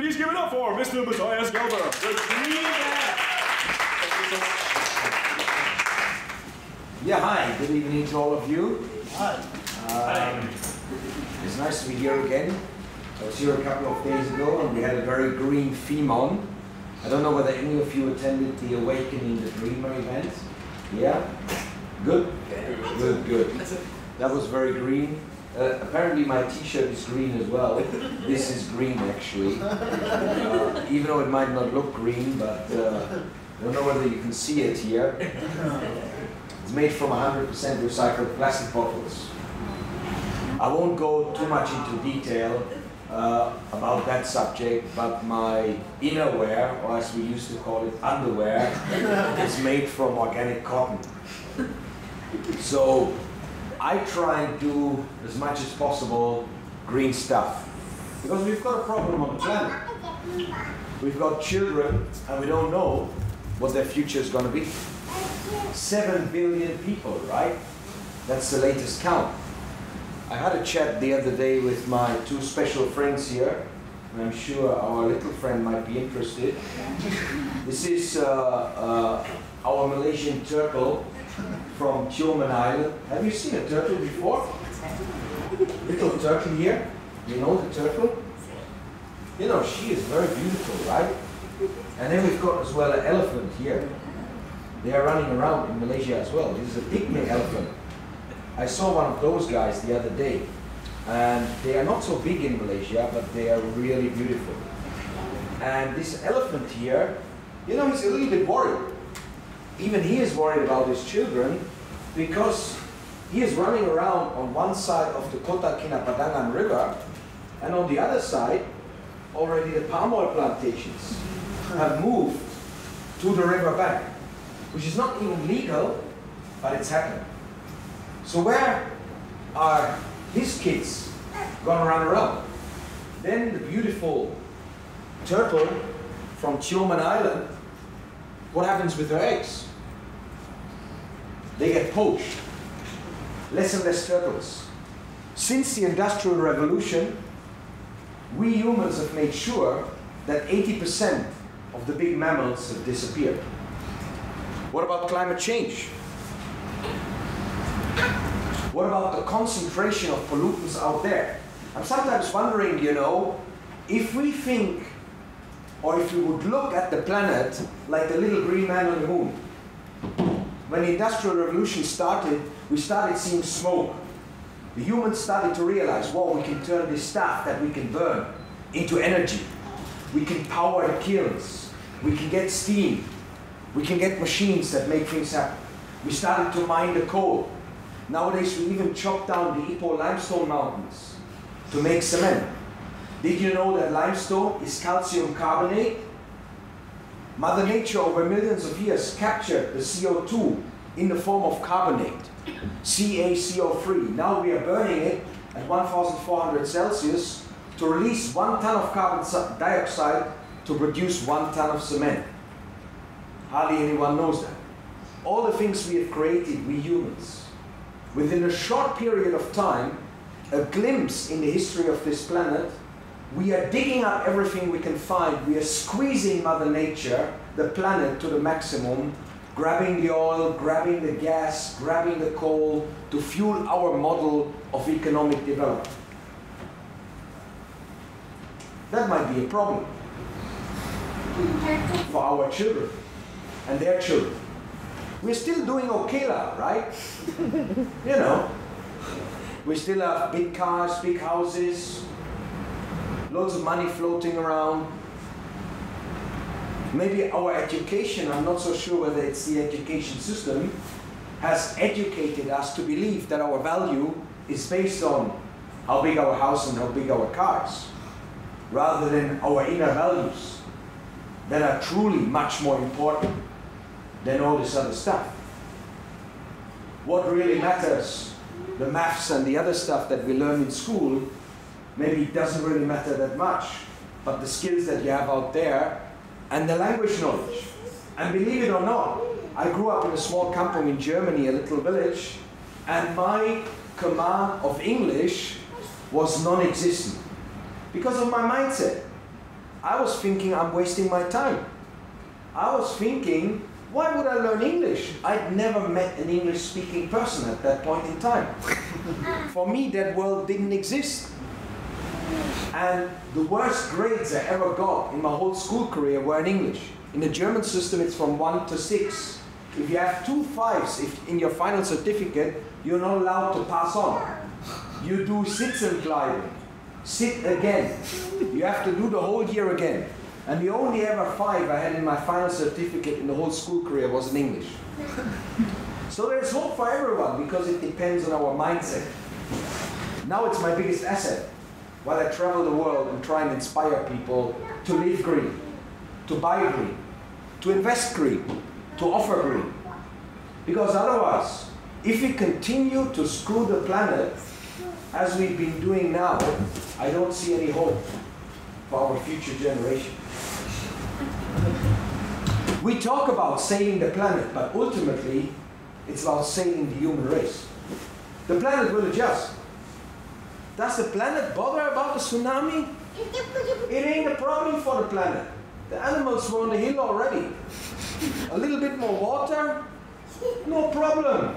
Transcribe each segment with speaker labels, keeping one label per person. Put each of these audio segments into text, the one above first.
Speaker 1: Please give it up for Mr. Matthias Gelber, the Green.
Speaker 2: Yeah, hi. Good evening to all of you.
Speaker 3: Hi.
Speaker 2: Um, it's nice to be here again. I was here a couple of days ago and we had a very green theme on. I don't know whether any of you attended the Awakening the Dreamer event. Yeah? Good? Good, good. That was very green. Uh, apparently my t-shirt is green as well. This is green actually. Uh, even though it might not look green, but uh, I don't know whether you can see it here. It's made from 100% recycled plastic bottles. I won't go too much into detail uh, about that subject, but my innerwear, or as we used to call it, underwear, is made from organic cotton. So I try and do as much as possible green stuff. Because we've got a problem on the planet. We've got children and we don't know what their future is going to be. Seven billion people, right? That's the latest count. I had a chat the other day with my two special friends here, and I'm sure our little friend might be interested. This is uh, uh, our Malaysian turtle from Tioman Island. Have you seen a turtle before? Little turtle here. You know the turtle? You know, she is very beautiful, right? And then we've got as well an elephant here. They are running around in Malaysia as well. This is a pygmy elephant. I saw one of those guys the other day. And they are not so big in Malaysia, but they are really beautiful. And this elephant here, you know, he's a little bit worried. Even he is worried about his children because he is running around on one side of the Kota Kinabatangan River and on the other side, already the palm oil plantations have moved to the river bank, which is not even legal, but it's happening. So where are his kids gonna run around? Then the beautiful turtle from Tioman Island, what happens with her eggs? They get poached. Less and less turtles. Since the Industrial Revolution, we humans have made sure that 80% of the big mammals have disappeared. What about climate change? What about the concentration of pollutants out there? I'm sometimes wondering, you know, if we think or if we would look at the planet like the little green man on the moon. When the Industrial Revolution started, we started seeing smoke. The humans started to realize, well, we can turn this stuff that we can burn into energy. We can power the kilns. We can get steam. We can get machines that make things happen. We started to mine the coal. Nowadays, we even chop down the Ipoh limestone mountains to make cement. Did you know that limestone is calcium carbonate? Mother Nature over millions of years captured the CO2 in the form of carbonate, CaCO3. Now we are burning it at 1400 Celsius to release one ton of carbon dioxide to produce one ton of cement. Hardly anyone knows that. All the things we have created, we humans, within a short period of time, a glimpse in the history of this planet, we are digging up everything we can find. We are squeezing Mother Nature, the planet, to the maximum, grabbing the oil, grabbing the gas, grabbing the coal to fuel our model of economic development. That might be a problem for our children and their children. We're still doing okay right? you know, we still have big cars, big houses, loads of money floating around. Maybe our education, I'm not so sure whether it's the education system, has educated us to believe that our value is based on how big our house and how big our cars, rather than our inner values that are truly much more important than all this other stuff. What really matters, the maths and the other stuff that we learn in school, maybe it doesn't really matter that much, but the skills that you have out there and the language knowledge. And believe it or not, I grew up in a small kampong in Germany, a little village, and my command of English was non-existent because of my mindset. I was thinking I'm wasting my time. I was thinking, why would I learn English? I'd never met an English speaking person at that point in time. For me, that world didn't exist. And the worst grades I ever got in my whole school career were in English. In the German system, it's from one to six. If you have two fives if in your final certificate, you're not allowed to pass on. You do Sitzenbleiben. Sit again. You have to do the whole year again. And the only ever five I had in my final certificate in the whole school career was in English. so there's hope for everyone because it depends on our mindset. Now it's my biggest asset while I travel the world and try and inspire people to live green, to buy green, to invest green, to offer green. Because otherwise, if we continue to screw the planet as we've been doing now, I don't see any hope for our future generation. We talk about saving the planet, but ultimately, it's about saving the human race. The planet will adjust. Does the planet bother about the tsunami? It ain't a problem for the planet. The animals were on the hill already. A little bit more water, no problem.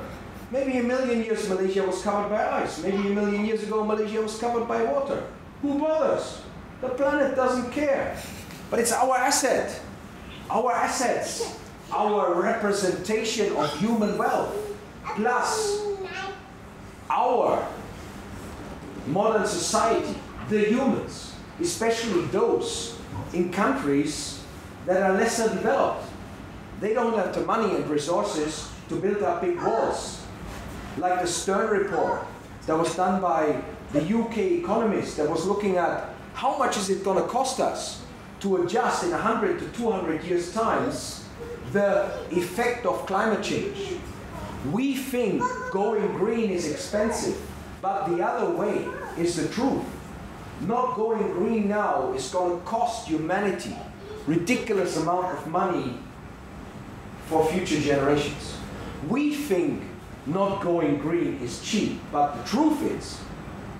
Speaker 2: Maybe a million years Malaysia was covered by ice. Maybe a million years ago Malaysia was covered by water. Who bothers? The planet doesn't care. But it's our asset. Our assets. Our representation of human wealth. Plus our modern society, the humans, especially those in countries that are lesser developed. They don't have the money and resources to build up big walls. Like the Stern report that was done by the UK economist that was looking at how much is it going to cost us to adjust in 100 to 200 years times the effect of climate change. We think going green is expensive, but the other way is the truth. Not going green now is going to cost humanity ridiculous amount of money for future generations. We think not going green is cheap, but the truth is,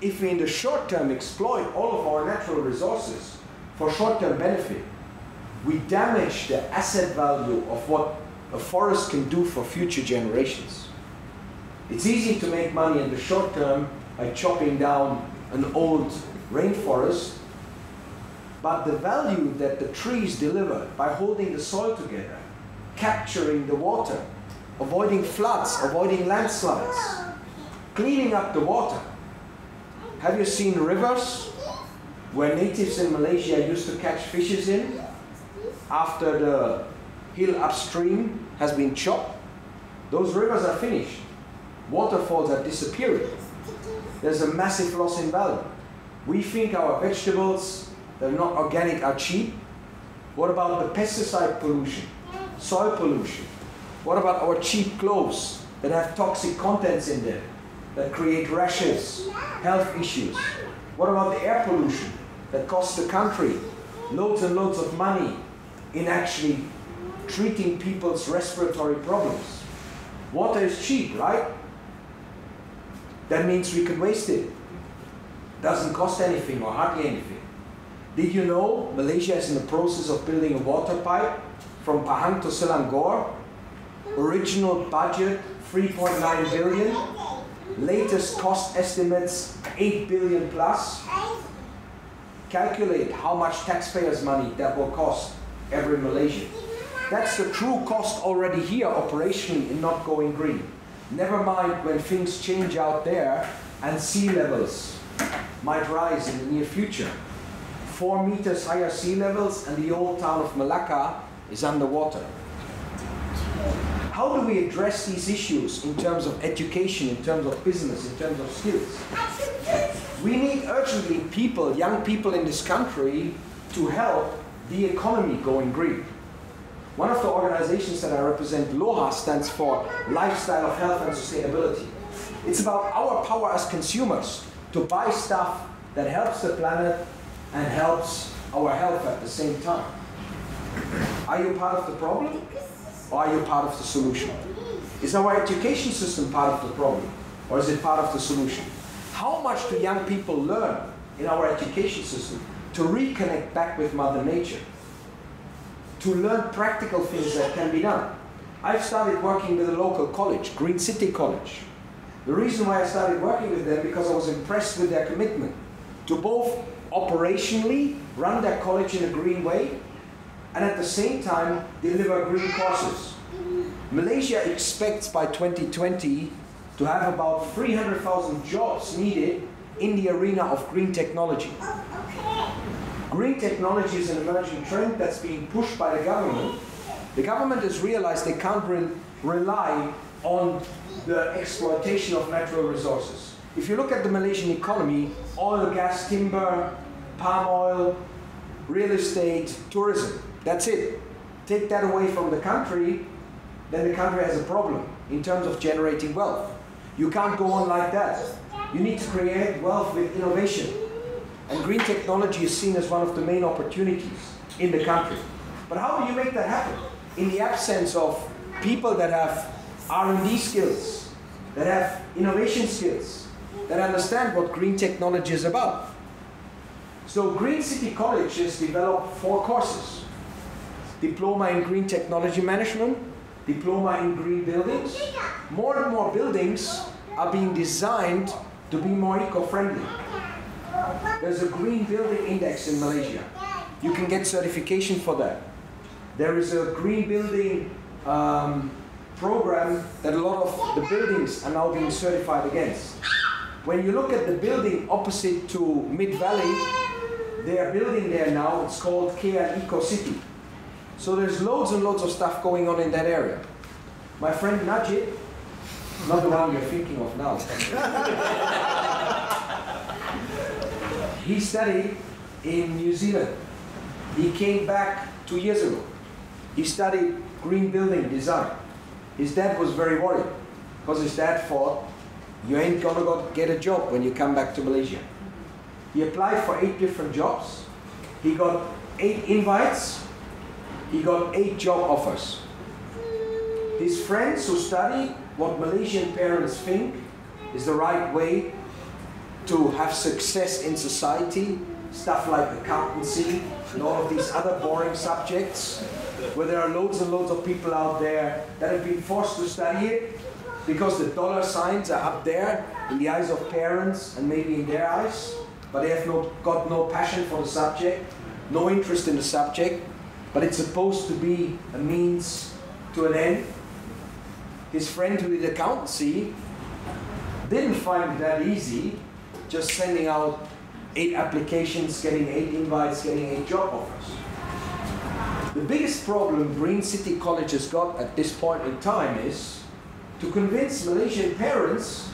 Speaker 2: if we in the short term exploit all of our natural resources for short term benefit, we damage the asset value of what a forest can do for future generations. It's easy to make money in the short term by chopping down an old rainforest, but the value that the trees deliver by holding the soil together, capturing the water, avoiding floods, avoiding landslides, cleaning up the water. Have you seen rivers where natives in Malaysia used to catch fishes in after the hill upstream has been chopped? Those rivers are finished. Waterfalls are disappearing. There's a massive loss in value. We think our vegetables that are not organic are cheap. What about the pesticide pollution, soil pollution? What about our cheap clothes that have toxic contents in them that create rashes, health issues? What about the air pollution that costs the country loads and loads of money in actually treating people's respiratory problems? Water is cheap, right? That means we can waste it. Doesn't cost anything or hardly anything. Did you know Malaysia is in the process of building a water pipe from Pahang to Selangor Original budget 3.9 billion. Latest cost estimates 8 billion plus. Calculate how much taxpayers' money that will cost every Malaysian. That's the true cost already here operationally in not going green. Never mind when things change out there and sea levels might rise in the near future. Four meters higher sea levels and the old town of Malacca is underwater how do we address these issues in terms of education, in terms of business, in terms of skills? We need urgently people, young people in this country, to help the economy going green. One of the organizations that I represent, LOHAS, stands for Lifestyle of Health and Sustainability. It's about our power as consumers to buy stuff that helps the planet and helps our health at the same time. Are you part of the problem? Or are you part of the solution? Is our education system part of the problem? Or is it part of the solution? How much do young people learn in our education system? to reconnect back with Mother Nature, to learn practical things that can be done. I've started working with a local college, Green City College. The reason why I started working with them because I was impressed with their commitment to both operationally run their college in a green way and at the same time deliver green courses. Malaysia expects by 2020 to have about 300,000 jobs needed in the arena of green technology. Oh, Green technology is an emerging trend that's being pushed by the government. The government has realized they can't re rely on the exploitation of natural resources. If you look at the Malaysian economy, oil, gas, timber, palm oil, real estate, tourism, that's it. Take that away from the country, then the country has a problem in terms of generating wealth. You can't go on like that. You need to create wealth with innovation. And green technology is seen as one of the main opportunities in the country. But how do you make that happen? In the absence of people that have R&D skills, that have innovation skills, that understand what green technology is about. So Green City College has developed four courses. Diploma in Green Technology Management, Diploma in Green Buildings. More and more buildings are being designed to be more eco-friendly. There's a Green Building Index in Malaysia. You can get certification for that. There is a Green Building um, program that a lot of the buildings are now being certified against. When you look at the building opposite to Mid Valley, they are building there now, it's called KL Eco City. So there's loads and loads of stuff going on in that area. My friend Najib, not the one you're thinking of now. he studied in New Zealand. He came back two years ago. He studied green building design. His dad was very worried because his dad thought, you ain't gonna go get a job when you come back to Malaysia. He applied for eight different jobs. He got eight invites he got eight job offers. His friends who study what Malaysian parents think is the right way to have success in society, stuff like accountancy and all of these other boring subjects, where there are loads and loads of people out there that have been forced to study it because the dollar signs are up there in the eyes of parents and maybe in their eyes, but they have no, got no passion for the subject, no interest in the subject, but it's supposed to be a means to an end. His friend who did accountancy didn't find it that easy, just sending out eight applications, getting eight invites, getting eight job offers. The biggest problem Green City College has got at this point in time is to convince Malaysian parents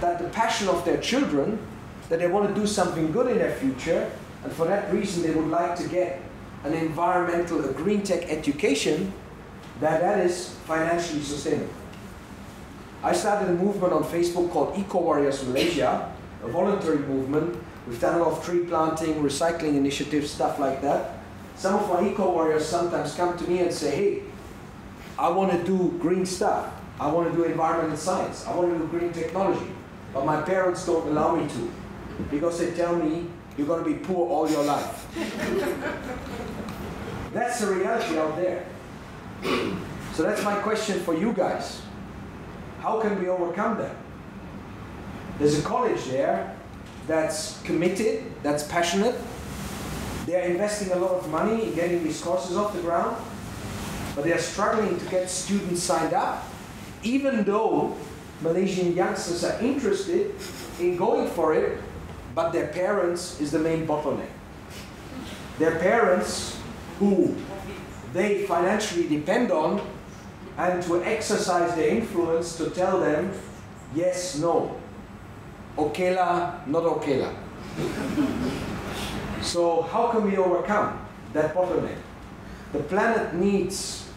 Speaker 2: that the passion of their children, that they want to do something good in their future, and for that reason they would like to get an environmental, a green tech education, that that is financially sustainable. I started a movement on Facebook called Eco Warriors Malaysia, a voluntary movement. We've done a lot of tree planting, recycling initiatives, stuff like that. Some of my eco warriors sometimes come to me and say, hey, I want to do green stuff. I want to do environmental science. I want to do green technology. But my parents don't allow me to because they tell me you're going to be poor all your life. that's the reality out there. So that's my question for you guys. How can we overcome that? There's a college there that's committed, that's passionate. They're investing a lot of money in getting these courses off the ground, but they're struggling to get students signed up, even though Malaysian youngsters are interested in going for it but their parents is the main bottleneck. Their parents, who they financially depend on, and to exercise their influence to tell them, yes, no, okay la, not okay la. so how can we overcome that bottleneck? The planet needs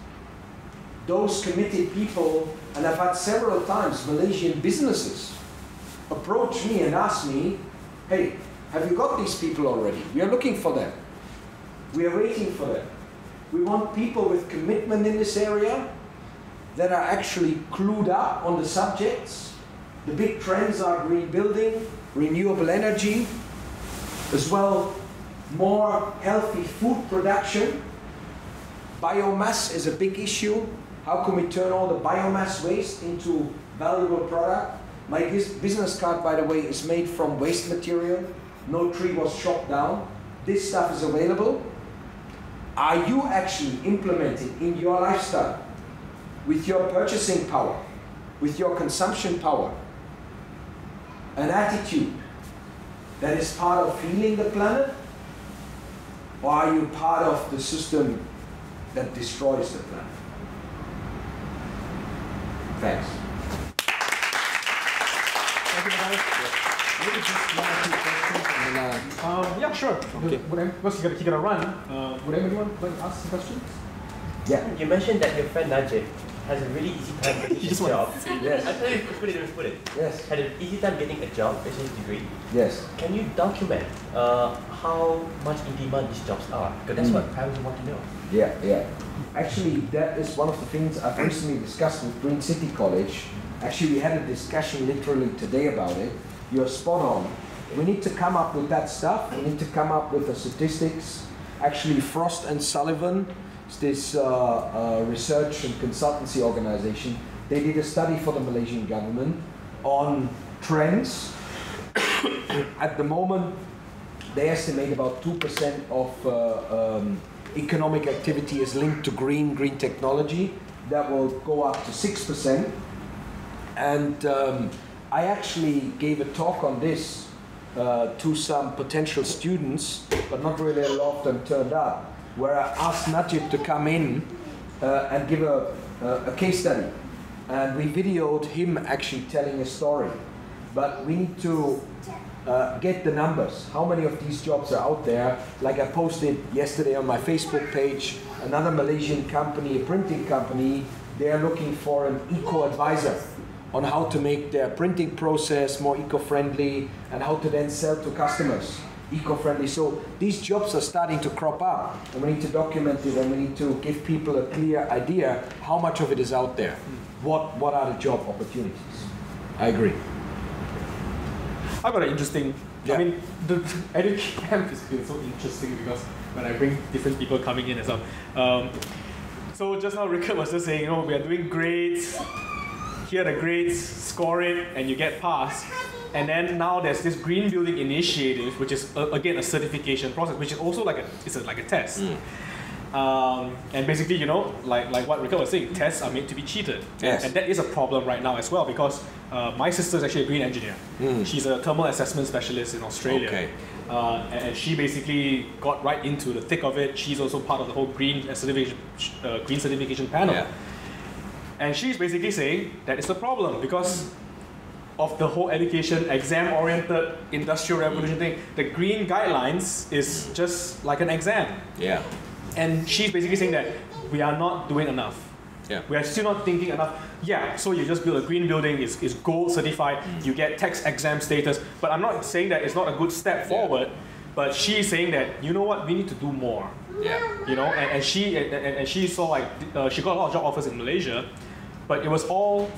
Speaker 2: those committed people, and I've had several times Malaysian businesses approach me and ask me, hey, have you got these people already? We are looking for them. We are waiting for them. We want people with commitment in this area that are actually clued up on the subjects. The big trends are green building, renewable energy, as well more healthy food production. Biomass is a big issue. How can we turn all the biomass waste into valuable product? My business card, by the way, is made from waste material. No tree was chopped down. This stuff is available. Are you actually implementing in your lifestyle, with your purchasing power, with your consumption power, an attitude that is part of healing the planet? Or are you part of the system that destroys the planet? Thanks.
Speaker 3: Um, yeah, sure. Okay. Would I, because you're gonna, run, uh, would anyone like to ask some questions?
Speaker 2: Yeah.
Speaker 4: You mentioned that your friend Najib has a really easy time getting a job.
Speaker 2: Yes.
Speaker 4: I tell you, put it, let put it.
Speaker 2: Yes.
Speaker 4: Had an easy time getting a job, bachelor's degree.
Speaker 2: Yes.
Speaker 4: Can you document uh, how much in demand these jobs are? Because that's
Speaker 2: Mm.
Speaker 4: what parents want to know.
Speaker 2: Yeah, yeah. Actually, that is one of the things I've recently discussed with Green City College. Actually, we had a discussion literally today about it. You're spot on. We need to come up with that stuff. We need to come up with the statistics. Actually, Frost and Sullivan, this uh, uh, research and consultancy organization, they did a study for the Malaysian government on trends. At the moment, they estimate about 2% of uh, um, economic activity is linked to green, green technology. That will go up to 6%. And um, I actually gave a talk on this uh, to some potential students, but not really a lot of them turned up, where I asked Najib to come in uh, and give a, a, case study. And we videoed him actually telling a story. But we need to uh, get the numbers. How many of these jobs are out there? Like I posted yesterday on my Facebook page, another Malaysian company, a printing company, they are looking for an eco advisor on how to make their printing process more eco-friendly and how to then sell to customers eco-friendly. So these jobs are starting to crop up and we need to document it and we need to give people a clear idea how much of it is out there. What, what are the job opportunities? I agree.
Speaker 3: I've got an interesting.
Speaker 2: Yeah.
Speaker 3: I mean, the education camp has been so interesting because when I bring different people coming in and stuff. Um, so just now Rickard was just saying, you know, we are doing grades. Here are the grades, score it, and you get passed. And then now there's this green building initiative, which is uh, again a certification process, which is also like a it's a, like a test. Um, and basically, you know, like like what Rickard was saying, tests are made to be cheated.
Speaker 2: Yes.
Speaker 3: And that is a problem right now as well because uh, my sister is actually a green engineer.
Speaker 2: Mm.
Speaker 3: She's a thermal assessment specialist in Australia.
Speaker 2: Okay.
Speaker 3: Uh, and, she basically got right into the thick of it. She's also part of the whole green certification, uh, green certification panel.
Speaker 2: Yeah.
Speaker 3: And she's basically saying that it's a problem because of the whole education, exam oriented industrial revolution thing. The green guidelines is just like an exam.
Speaker 2: Yeah.
Speaker 3: And she's basically saying that we are not doing enough.
Speaker 2: Yeah.
Speaker 3: We are still not thinking enough. Yeah, so you just build a green building, it's, it's gold certified, you get tax exam status. But I'm not saying that it's not a good step forward, but she's saying that, you know what, we need to do more.
Speaker 2: Yeah.
Speaker 3: You know, and, and she and, and and she saw like uh, she got a lot of job offers in Malaysia, but it was all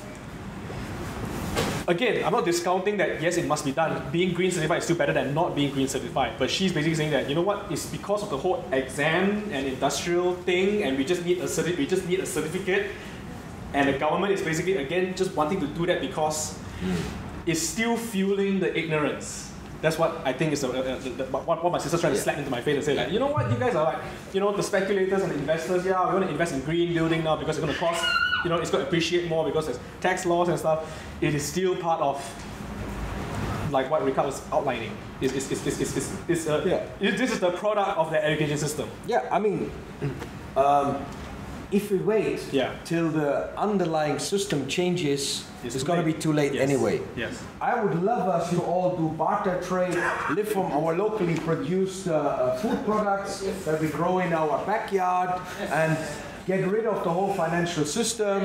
Speaker 3: again, I'm not discounting that yes, it must be done. Being green certified is still better than not being green certified. But she's basically saying that you know what, it's because of the whole exam and industrial thing, and we just need a certi- we just need a certificate, and the government is basically again just wanting to do that because hmm. it's still fueling the ignorance. That's what I think is the, uh, the, the, what, what my sister's trying to slap into my face and say like, you know what, you guys are like, you know, the speculators and the investors, yeah, we want to invest in green building now because it's going to cost, you know, it's going to appreciate more because there's tax laws and stuff. It is still part of like what Ricardo was outlining. Is is is is is, is, uh,
Speaker 2: Yeah.
Speaker 3: this is the product of the education system.
Speaker 2: Yeah, I mean, um, if we wait
Speaker 3: Yeah.
Speaker 2: till the underlying system changes,
Speaker 3: It's
Speaker 2: it's, going to be too late
Speaker 3: Yes.
Speaker 2: anyway.
Speaker 3: Yes.
Speaker 2: I would love us to all do barter trade, live from our locally produced uh, uh, food products that we grow in our backyard, and get rid of the whole financial system,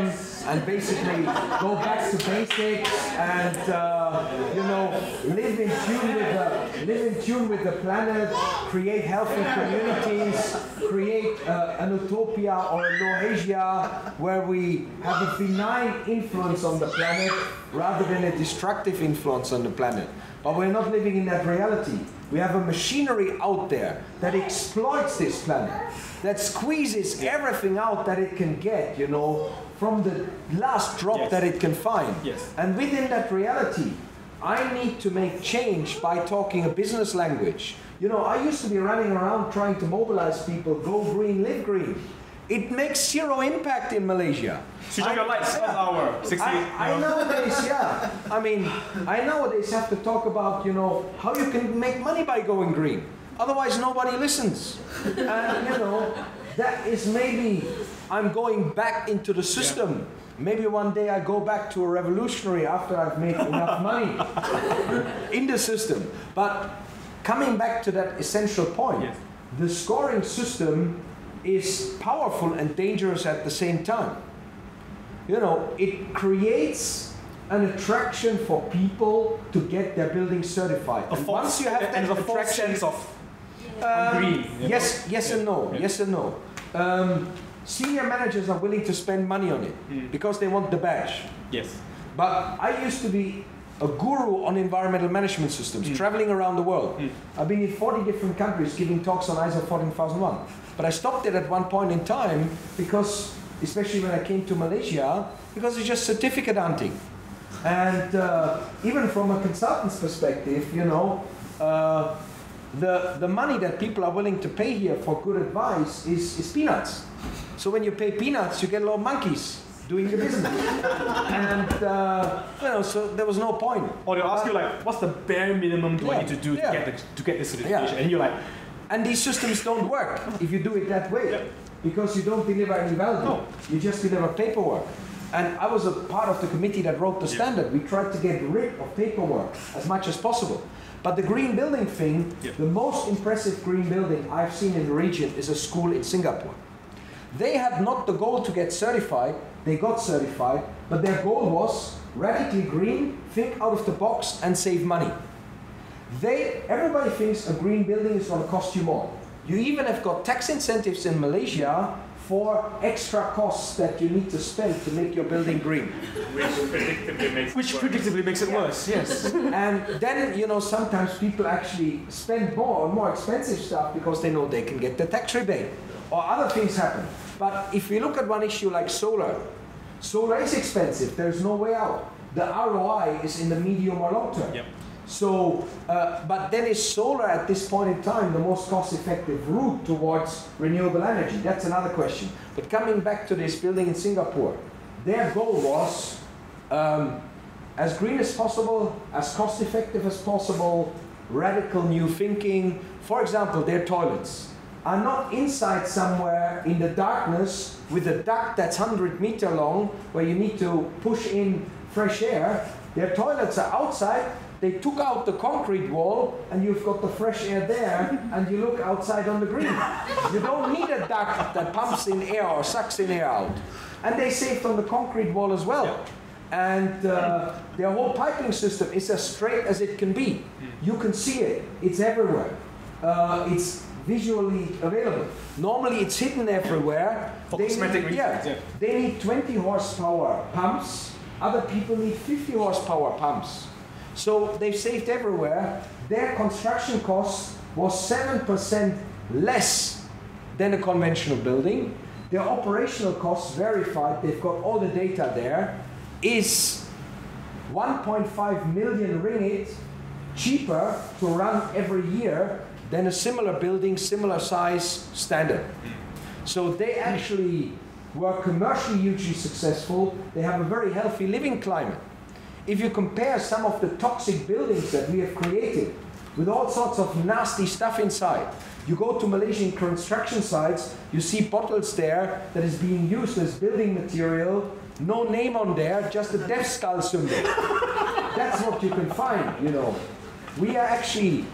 Speaker 2: and basically go back to basics, and uh, you know live in tune with the live in tune with the planet, create healthy communities, create uh, an utopia or a Noasia where we have a benign influence on the planet rather than a destructive influence on the planet. But we're not living in that reality. We have a machinery out there that exploits this planet, that squeezes everything out that it can get, you know, from the last drop
Speaker 3: Yes.
Speaker 2: that it can find.
Speaker 3: Yes.
Speaker 2: And within that reality, I need to make change by talking a business language. You know, I used to be running around trying to mobilize people, go green, live green. It makes zero impact in Malaysia.
Speaker 3: Switch
Speaker 2: I-
Speaker 3: your lights,
Speaker 2: yeah.
Speaker 3: hour, 60.
Speaker 2: I, I nowadays, yeah. I mean, I nowadays have to talk about, you know, how you can make money by going green. Otherwise, nobody listens. And, uh, you know, that is maybe I'm going back into the system. Maybe one day I go back to a revolutionary after I've made enough money in the system. But coming back to that essential point,
Speaker 3: Yes.
Speaker 2: the scoring system is powerful and dangerous at the same time you know, it creates an attraction for people to get their building certified.
Speaker 3: A
Speaker 2: And
Speaker 3: false,
Speaker 2: once you have that
Speaker 3: and a false
Speaker 2: attraction,
Speaker 3: sense of
Speaker 2: um,
Speaker 3: green.
Speaker 2: yes, yes and no, yes and no. Um, senior managers are willing to spend money on it
Speaker 3: Mm.
Speaker 2: because they want the badge.
Speaker 3: Yes.
Speaker 2: But I used to be a guru on environmental management systems,
Speaker 3: Mm.
Speaker 2: traveling around the world.
Speaker 3: Mm.
Speaker 2: I've been in 40 different countries giving talks on ISO 14001. But I stopped it at one point in time because, especially when I came to Malaysia, because it's just certificate hunting. And uh, even from a consultant's perspective, you know, uh, the, the money that people are willing to pay here for good advice is, is peanuts. So when you pay peanuts, you get a lot of monkeys doing the business. and, uh, you know, so there was no point.
Speaker 3: Or they'll ask you like, what's the bare minimum do I need to do
Speaker 2: yeah.
Speaker 3: to get the, to get this certification?
Speaker 2: Yeah.
Speaker 3: And you're like,
Speaker 2: And these systems don't work if you do it that way. Because you don't deliver any value.
Speaker 3: No.
Speaker 2: You just deliver paperwork. And I was a part of the committee that wrote the
Speaker 3: Yeah.
Speaker 2: standard. We tried to get rid of paperwork as much as possible. But the green building thing,
Speaker 3: Yeah.
Speaker 2: the most impressive green building I've seen in the region is a school in Singapore. They had not the goal to get certified, they got certified, but their goal was radically green, think out of the box, and save money. They, everybody thinks a green building is going to cost you more. You even have got tax incentives in Malaysia for extra costs that you need to spend to make your building green.
Speaker 1: Which predictably makes
Speaker 3: which
Speaker 1: it worse.
Speaker 3: predictably makes it worse.
Speaker 2: Yes. and then, you know, sometimes people actually spend more on more expensive stuff because they know they can get the tax rebate or other things happen. But if we look at one issue like solar, solar is expensive. There's no way out. The ROI is in the medium or long term.
Speaker 3: Yep.
Speaker 2: So, uh, but then is solar at this point in time the most cost-effective route towards renewable energy? That's another question. But coming back to this building in Singapore, their goal was um, as green as possible, as cost-effective as possible, radical new thinking. For example, their toilets are not inside somewhere in the darkness with a duct that's 100 meter long where you need to push in fresh air. Their toilets are outside. They took out the concrete wall and you've got the fresh air there and you look outside on the green. You don't need a duct that pumps in air or sucks in air out. And they saved on the concrete wall as well. And uh, their whole piping system is as straight as it can be. You can see it, it's everywhere. Uh, it's visually available. Normally it's hidden everywhere.
Speaker 3: For
Speaker 2: They
Speaker 3: cosmetic
Speaker 2: need-
Speaker 3: reasons, yeah.
Speaker 2: They need 20 horsepower pumps, other people need 50 horsepower pumps. So they've saved everywhere. Their construction cost was 7% less than a conventional building. Their operational costs verified, they've got all the data there, is 1.5 million ringgit cheaper to run every year than a similar building, similar size standard. So they actually were commercially hugely successful. They have a very healthy living climate. If you compare some of the toxic buildings that we have created with all sorts of nasty stuff inside, you go to Malaysian construction sites, you see bottles there that is being used as building material, no name on there, just a death skull symbol. That's what you can find, you know. We are actually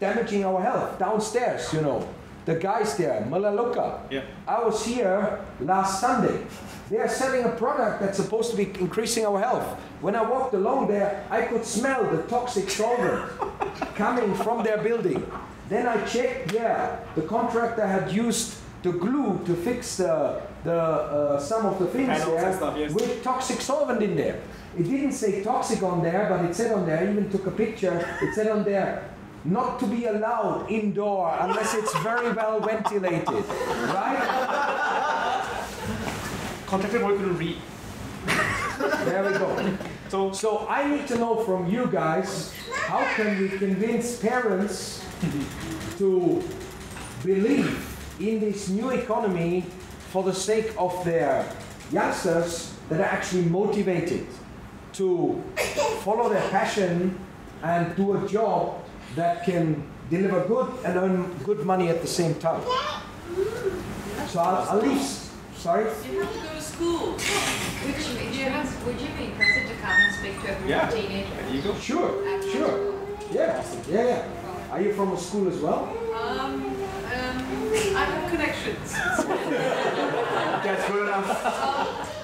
Speaker 2: damaging our health downstairs, you know. The guys there, Melaleuca.
Speaker 3: Yeah.
Speaker 2: I was here last Sunday. They are selling a product that's supposed to be increasing our health. When I walked along there, I could smell the toxic solvent coming from their building. Then I checked, yeah, the contractor had used the glue to fix the, the uh, some of the things there
Speaker 3: stuff, yes.
Speaker 2: with toxic solvent in there. It didn't say toxic on there, but it said on there, I even took a picture, it said on there, not to be allowed indoor unless it's very well ventilated, right?
Speaker 3: Contracted boy couldn't read.
Speaker 2: There we go.
Speaker 3: So
Speaker 2: So I need to know from you guys, how can we convince parents to believe in this new economy for the sake of their youngsters that are actually motivated to follow their passion and do a job that can deliver good and earn good money at the same time. So I'll, I'll leave. Sorry?
Speaker 5: You have to go to school.
Speaker 6: Would you, would you, have, would you be interested to come and speak to a group
Speaker 3: Yeah.
Speaker 6: of teenagers?
Speaker 3: there you go.
Speaker 2: Sure,
Speaker 6: at
Speaker 2: sure.
Speaker 6: school?
Speaker 2: Yeah, yeah, yeah. Are you from a school as well?
Speaker 5: Um, um, I have connections.
Speaker 3: That's good enough.
Speaker 5: Um,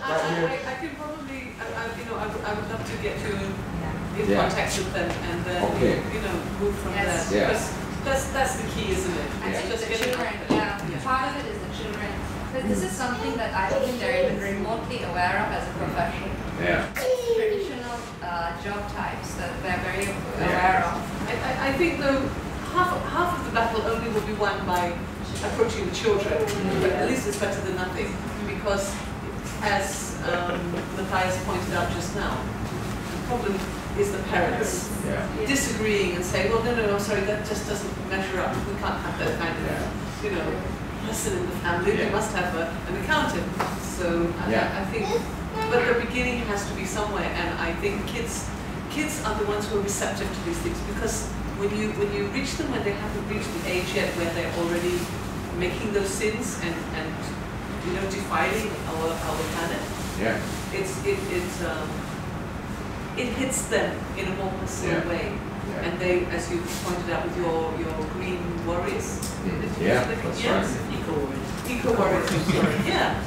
Speaker 5: I, I, I can probably, I, I, you know, I, would- I would love to get you in
Speaker 2: Yeah.
Speaker 5: contact with them and then,
Speaker 2: Okay.
Speaker 5: you know, move from
Speaker 6: Yes.
Speaker 5: there.
Speaker 2: Yeah.
Speaker 5: Because that's, that's the key, isn't it?
Speaker 6: I
Speaker 5: It's
Speaker 6: think
Speaker 5: just
Speaker 6: the children,
Speaker 5: out there.
Speaker 6: yeah, part of it is the children. Because this is something that I don't think they're even remotely aware of as a profession.
Speaker 2: Yeah.
Speaker 6: Traditional uh, job types that they're very aware of.
Speaker 5: I, I, I think though, half, of- half of the battle only will be won by approaching the children, but at least it's better than nothing, because as um, Matthias pointed out just now, the problem is the parents
Speaker 2: Yeah.
Speaker 5: disagreeing and saying, well, no, no, no, sorry, that just doesn't measure up, we can't have that kind of, you know, person in the family,
Speaker 2: Yeah.
Speaker 5: must have a, an accountant. So I,
Speaker 2: Yeah.
Speaker 5: I think, but the beginning has to be somewhere, and I think kids, kids are the ones who are receptive to these things because when you when you reach them when they haven't reached the age yet where they're already making those sins and and you know defiling our our planet,
Speaker 2: Yeah.
Speaker 5: it's it it um, it hits them in a more personal
Speaker 2: Yeah.
Speaker 5: way.
Speaker 2: Yeah.
Speaker 5: And they, as you pointed out with your, your green warriors.
Speaker 2: Mm, yeah, that's
Speaker 5: yes.
Speaker 2: right.
Speaker 5: Eco warriors. Eco warriors, Yeah.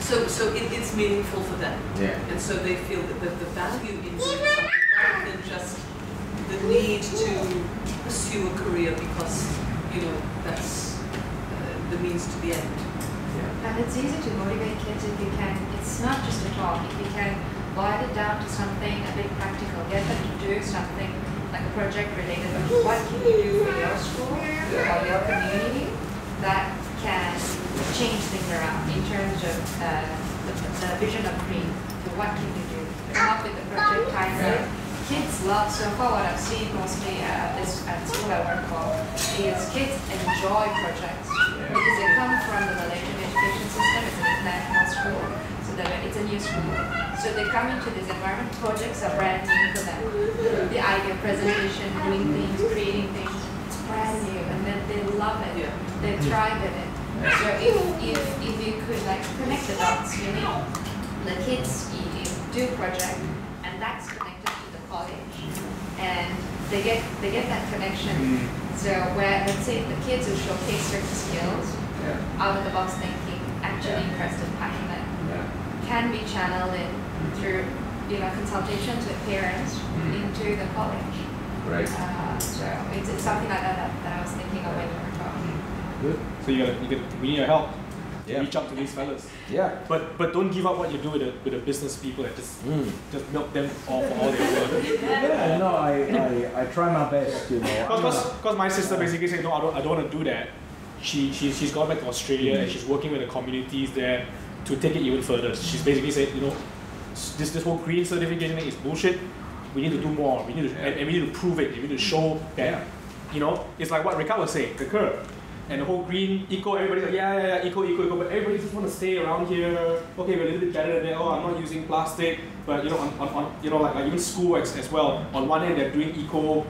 Speaker 5: So, so it, it's meaningful for them.
Speaker 2: Yeah.
Speaker 5: And so they feel that the, the value in doing something rather than just the need to pursue a career because, you know, that's uh, the means to the end.
Speaker 6: And it's easy to motivate kids if you can, it's not just a talk, if you can boil it down to something a bit practical, get them to do something like a project related to what can you do for your school or your community that can change things around in terms of uh, the, the vision of green. So what can you do? Come up with a project timeline. Kids love, so far what I've seen mostly uh, at this at school I work for is kids enjoy projects because they come from the Malaysian education system, it's an international school, so it's a new school. So they come into this environment, projects are brand new for them. The idea of presentation, doing things, creating things, it's brand new and then they love it.
Speaker 5: Yeah.
Speaker 6: They mm-hmm. thrive in it. So if, if, if you could like connect the dots, you know, the kids you, you do project and that's connected to the college and they get they get that connection. Mm-hmm. So where let's say the kids who showcase certain skills,
Speaker 2: Yeah.
Speaker 6: out of the box thinking, actually interested, passionate,
Speaker 2: Yeah.
Speaker 6: Can be channeled in through you know consultations with parents into the college.
Speaker 2: Right.
Speaker 6: Uh, so it's, it's something like that, that that I was thinking of when you were talking.
Speaker 2: Good.
Speaker 3: So you gotta, you gotta, we need your help.
Speaker 2: Yeah.
Speaker 3: Reach out to these fellas.
Speaker 2: Yeah.
Speaker 3: But but don't give up what you do with the with the business people and just
Speaker 2: Mm.
Speaker 3: just milk them all for all they're worth.
Speaker 2: Yeah, no, I, I, I try my best, you know. I'm
Speaker 3: Because because my sister basically said no, I don't I don't want to do that. She she she's gone back to Australia
Speaker 2: Mm-hmm.
Speaker 3: and she's working with the communities there to take it even further. She's basically said you know this this whole green certification thing is bullshit. We need to do more. We need to and, and we need to prove it. We need to show that
Speaker 2: Yeah.
Speaker 3: you know it's like what Ricard was saying the curve. And the whole green eco, everybody's like, yeah, yeah, yeah, eco, eco, eco, but everybody just want to stay around here. Okay, we're a little bit better than that. Oh, I'm not using plastic, but you know, on, on, on you know, like, like even school as, as well. On one end, they're doing eco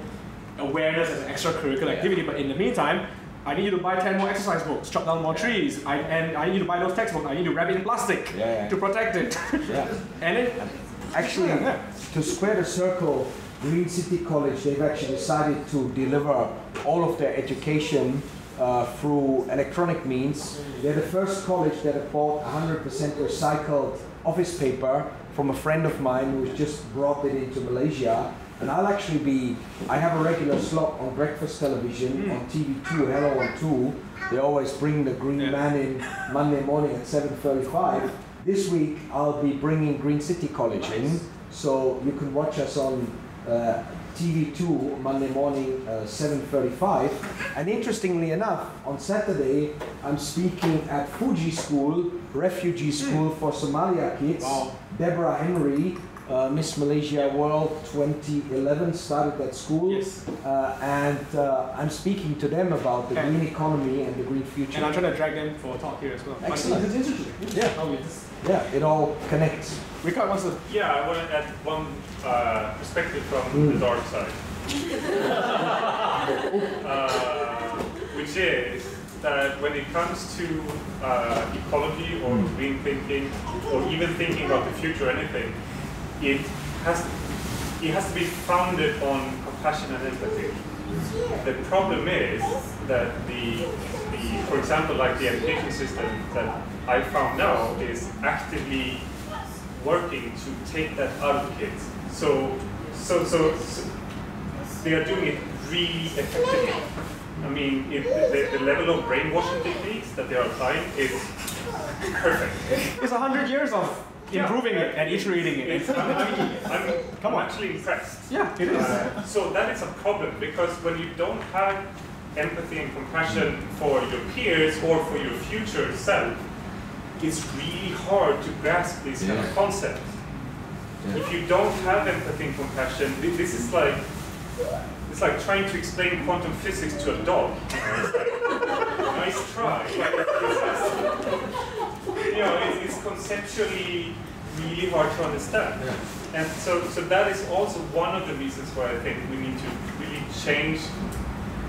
Speaker 3: awareness as an extracurricular activity, but in the meantime, I need you to buy 10 more exercise books, chop down more trees, I, and I need you to buy those textbooks, I need to wrap it in plastic
Speaker 2: Yeah, yeah.
Speaker 3: to protect it.
Speaker 2: Yeah.
Speaker 3: and it,
Speaker 2: Actually, to square the circle, Green City College, they've actually decided to deliver all of their education uh, through electronic means. They're the first college that have bought 100% recycled office paper from a friend of mine who's just brought it into Malaysia. And I'll actually be, I have a regular slot on breakfast television on TV2, Hello on 2. They always bring the Green
Speaker 3: Yeah.
Speaker 2: Man in Monday morning at 7.35. This week I'll be bringing Green City College in, so you can watch us on uh, TV2 Monday morning, uh, 7:35. And interestingly enough, on Saturday, I'm speaking at Fugee School, refugee school for Somalia kids.
Speaker 3: Wow.
Speaker 2: Deborah Henry, uh, Miss Malaysia World 2011, started that school.
Speaker 3: Yes.
Speaker 2: Uh, and uh, I'm speaking to them about the
Speaker 3: Okay.
Speaker 2: green economy and the green future.
Speaker 3: And I'm trying to drag them for a talk here as well. But
Speaker 2: Excellent.
Speaker 3: It's interesting.
Speaker 2: Yeah.
Speaker 3: How we
Speaker 2: yeah, it all connects.
Speaker 3: Ricardo wants to.
Speaker 1: Yeah, I want to add one uh, perspective from
Speaker 2: Mm.
Speaker 1: the dark side. uh, which is that when it comes to uh, ecology or green thinking, or even thinking about the future or anything, it has, it has to be founded on compassion and empathy. The problem is that the, the, for example, like the education system that I found now is actively working to take that out of kids. So, so, so, so they are doing it really effectively. I mean, the, the level of brainwashing techniques that they are applying is perfect.
Speaker 3: It's a hundred years of
Speaker 1: Yeah.
Speaker 3: improving it and iterating it.
Speaker 1: It's, I'm, I'm, I'm,
Speaker 3: Come on.
Speaker 1: actually impressed.
Speaker 3: Yeah, it is.
Speaker 1: Uh, so that is a problem because when you don't have empathy and compassion for your peers or for your future self, it's really hard to grasp these kind of concepts. If you don't have empathy and compassion, this is like it's like trying to explain quantum physics to a dog. You know, it's like, nice try. You know, it's, it's conceptually really hard to understand. And so, so that is also one of the reasons why I think we need to really change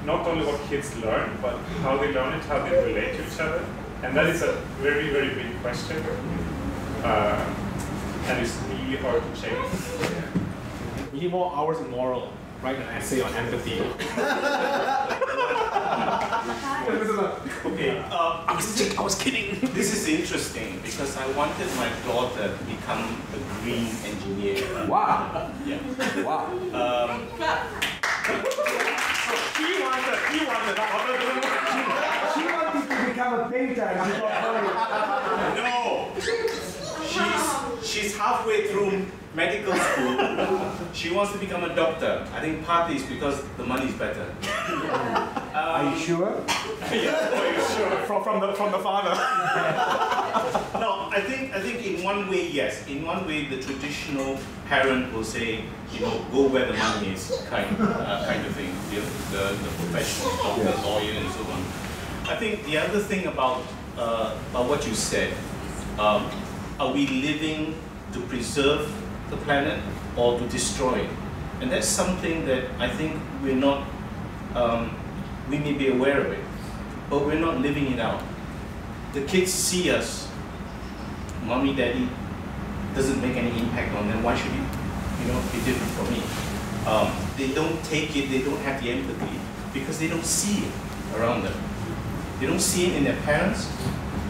Speaker 1: not only what kids learn, but how they learn it, how they relate to each other. And that is a very, very big question. Uh, and it's really hard to change.
Speaker 3: We need more hours in moral. Write an essay on empathy.
Speaker 7: Okay, uh,
Speaker 3: I was, I was kidding.
Speaker 7: this is interesting because I wanted my daughter to become a green engineer.
Speaker 2: Wow,
Speaker 7: Yeah.
Speaker 2: wow.
Speaker 7: Um,
Speaker 3: He wanted, he wanted that.
Speaker 2: She wanted to become a painter and she got
Speaker 7: no, she's she's halfway through medical school. She wants to become a doctor. I think partly it's because the money is better.
Speaker 2: Are you sure? Are you sure?
Speaker 3: From, from, the, from the father.
Speaker 7: No, I think I think in one way yes. In one way, the traditional parent will say, you know, go where the money is, kind uh, kind of thing. Know, the the professional doctor, lawyer, and so on. I think the other thing about uh, about what you said, um, are we living to preserve the planet or to destroy it? And that's something that I think we're not. Um, we may be aware of it, but we're not living it out. The kids see us mommy, daddy doesn't make any impact on them, why should it, you know, be different from me? Um, they don't take it, they don't have the empathy because they don't see it around them. They don't see it in their parents.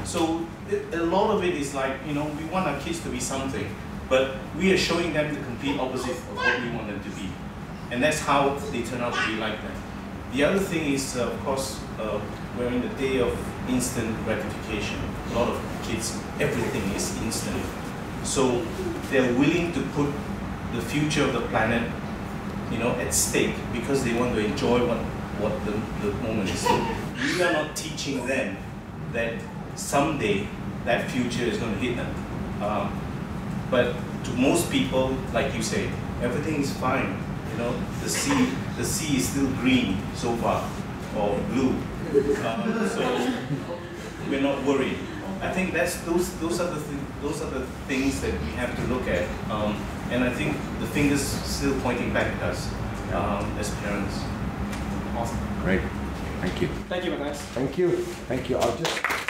Speaker 7: So a lot of it is like, you know, we want our kids to be something, but we are showing them the complete opposite of what we want them to be. And that's how they turn out to be like that. The other thing is, uh, of course, uh, we're in the day of instant gratification. A lot of kids, everything is instant. So they're willing to put the future of the planet, you know, at stake because they want to enjoy what, what the, the moment is. We are not teaching them that someday that future is going to hit them. Um, but to most people, like you say, everything is fine. You know, the sea, the sea is still green so far, or blue. Um, so we're not worried. I think that's those those are the th- those are the things that we have to look at. Um, and I think the fingers still pointing back at us um, as parents.
Speaker 3: Awesome.
Speaker 2: Great. Thank you.
Speaker 3: Thank you, Matthias.
Speaker 2: Thank you. Thank you. I'll just